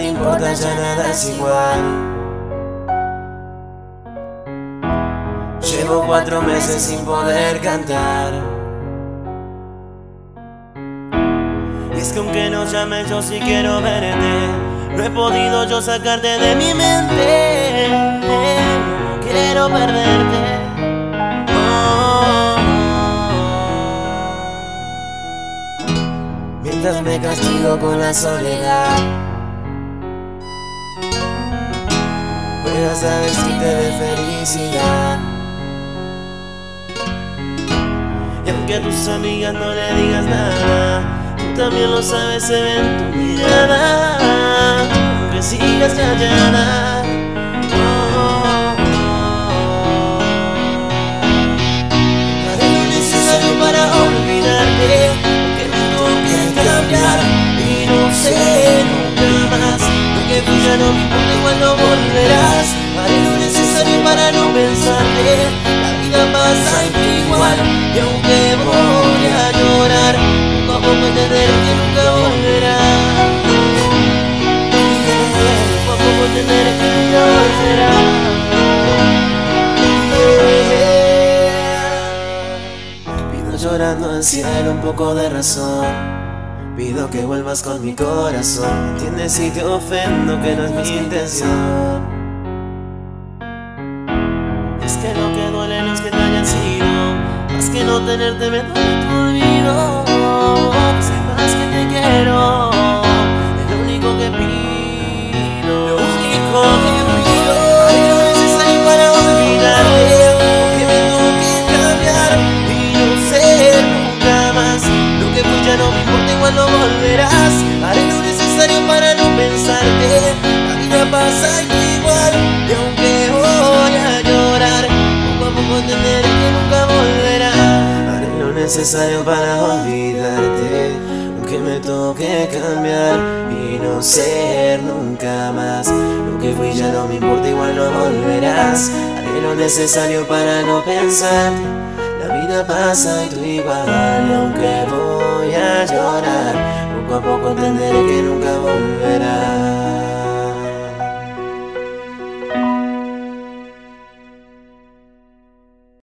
importa, ya nada es igual. Llevo cuatro meses sin poder cantar. Y es que aunque no llames, yo sí quiero verte. No he podido yo sacarte de mi mente. Quiero perderte. Oh. Mientras me castigo con la soledad. Juegas a vestirte de felicidad. Y aunque a tus amigas no le digas nada, tú también lo sabes, se ve en tu mirada. Aunque sigas callada. Y aunque voy a llorar, poco a poco entenderé que nunca volverás. Poco a poco entenderé que nunca volverás. Pido llorando al cielo un poco de razón. Pido que vuelvas con mi corazón. Entiendes si te ofendo que no es mi intención. No tenerte me duele tu olvido. Sepas que te quiero. Necesario para olvidarte, aunque me toque cambiar y no ser nunca más. Lo que fui ya no me importa, igual no volverás. Haré lo necesario para no pensar. La vida pasa y tú igual, y aunque voy a llorar, poco a poco entenderé que nunca volverás.